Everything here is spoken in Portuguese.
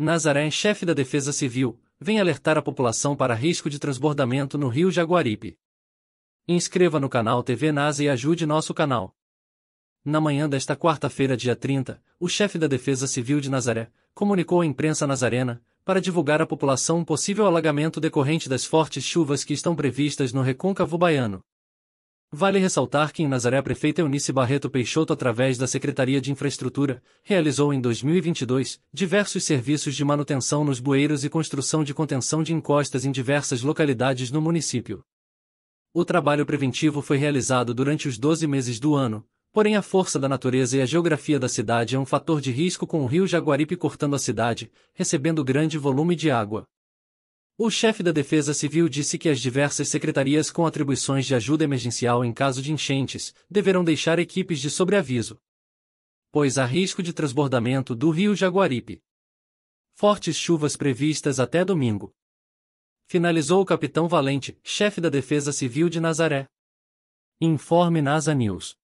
Nazaré, chefe da Defesa Civil, vem alertar a população para risco de transbordamento no rio Jaguaripe. Inscreva no canal TV NASA e ajude nosso canal. Na manhã desta quarta-feira, dia 30, o chefe da Defesa Civil de Nazaré comunicou à imprensa nazarena, para divulgar à população um possível alagamento decorrente das fortes chuvas que estão previstas no recôncavo baiano. Vale ressaltar que em Nazaré a prefeita Eunice Barreto Peixoto através da Secretaria de Infraestrutura, realizou em 2022, diversos serviços de manutenção nos bueiros e construção de contenção de encostas em diversas localidades no município. O trabalho preventivo foi realizado durante os 12 meses do ano, porém a força da natureza e a geografia da cidade é um fator de risco com o rio Jaguaripe cortando a cidade, recebendo grande volume de água. O chefe da Defesa Civil disse que as diversas secretarias com atribuições de ajuda emergencial em caso de enchentes deverão deixar equipes de sobreaviso. Pois há risco de transbordamento do rio Jaguaripe. Fortes chuvas previstas até domingo. Finalizou o capitão Valente, chefe da Defesa Civil de Nazaré. Informe NASA News.